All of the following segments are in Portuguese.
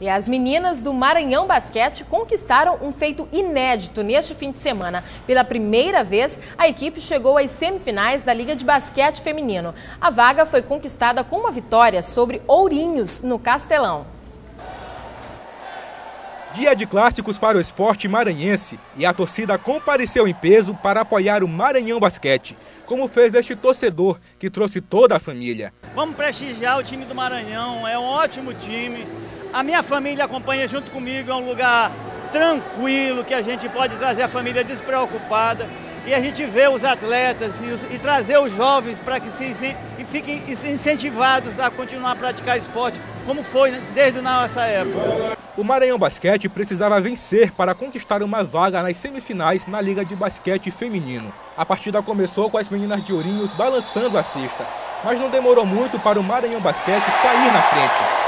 E as meninas do Maranhão Basquete conquistaram um feito inédito neste fim de semana. Pela primeira vez, a equipe chegou às semifinais da Liga de Basquete Feminino. A vaga foi conquistada com uma vitória sobre Ourinhos, no Castelão. Dia de clássicos para o esporte maranhense e a torcida compareceu em peso para apoiar o Maranhão Basquete, como fez este torcedor que trouxe toda a família. Vamos prestigiar o time do Maranhão, é um ótimo time a minha família acompanha junto comigo, é um lugar tranquilo, que a gente pode trazer a família despreocupada e a gente vê os atletas e, os, e trazer os jovens para que se, se fiquem incentivados a continuar a praticar esporte, como foi né, desde nossa época. O Maranhão Basquete precisava vencer para conquistar uma vaga nas semifinais na Liga de Basquete Feminino. A partida começou com as meninas de Ourinhos balançando a cesta, mas não demorou muito para o Maranhão Basquete sair na frente.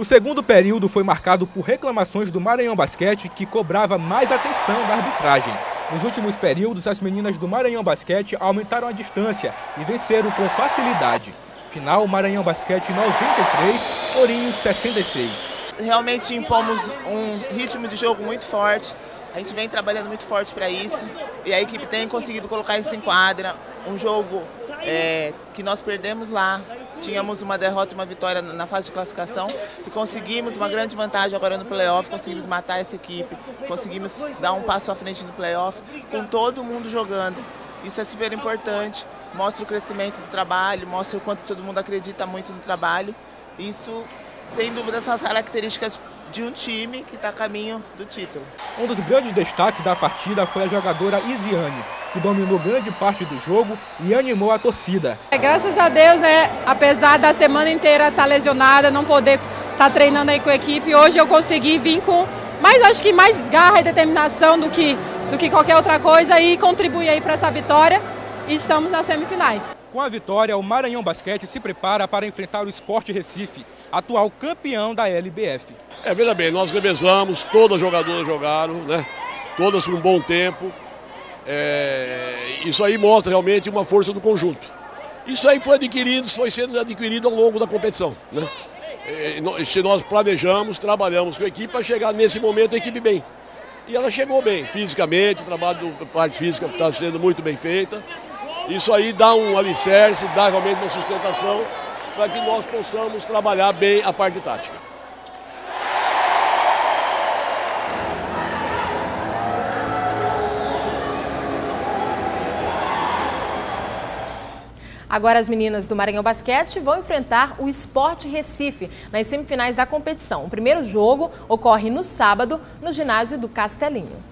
O segundo período foi marcado por reclamações do Maranhão Basquete, que cobrava mais atenção da arbitragem. Nos últimos períodos, as meninas do Maranhão Basquete aumentaram a distância e venceram com facilidade. Final, Maranhão Basquete 93, Ourinho 66. Realmente impomos um ritmo de jogo muito forte. A gente vem trabalhando muito forte para isso e a equipe tem conseguido colocar isso em quadra. Um jogo é, que nós perdemos lá, tínhamos uma derrota e uma vitória na fase de classificação e conseguimos uma grande vantagem agora no playoff, conseguimos matar essa equipe, conseguimos dar um passo à frente no playoff com todo mundo jogando. Isso é super importante, mostra o crescimento do trabalho, mostra o quanto todo mundo acredita muito no trabalho. Isso, sem dúvida, são as características de um time que está a caminho do título. Um dos grandes destaques da partida foi a jogadora Isiane, que dominou grande parte do jogo e animou a torcida. É, graças a Deus, né, apesar da semana inteira estar tá lesionada, não poder estar tá treinando aí com a equipe, hoje eu consegui vir com mais, acho que mais garra e determinação do que, do que qualquer outra coisa e contribuir aí para essa vitória e estamos nas semifinais. Com a vitória, o Maranhão Basquete se prepara para enfrentar o Esporte Recife, atual campeão da LBF. É, veja bem, nós revezamos, todas as jogadoras jogaram, né? Todas com um bom tempo. É, isso aí mostra realmente uma força do conjunto. Isso aí foi adquirido, foi sendo adquirido ao longo da competição. Né? É, se nós planejamos, trabalhamos com a equipe para chegar nesse momento a equipe bem. E ela chegou bem, fisicamente, o trabalho da parte física está sendo muito bem feita. Isso aí dá um alicerce, dá realmente uma sustentação para que nós possamos trabalhar bem a parte tática. Agora as meninas do Maranhão Basquete vão enfrentar o Esporte Recife nas semifinais da competição. O primeiro jogo ocorre no sábado no ginásio do Castelinho.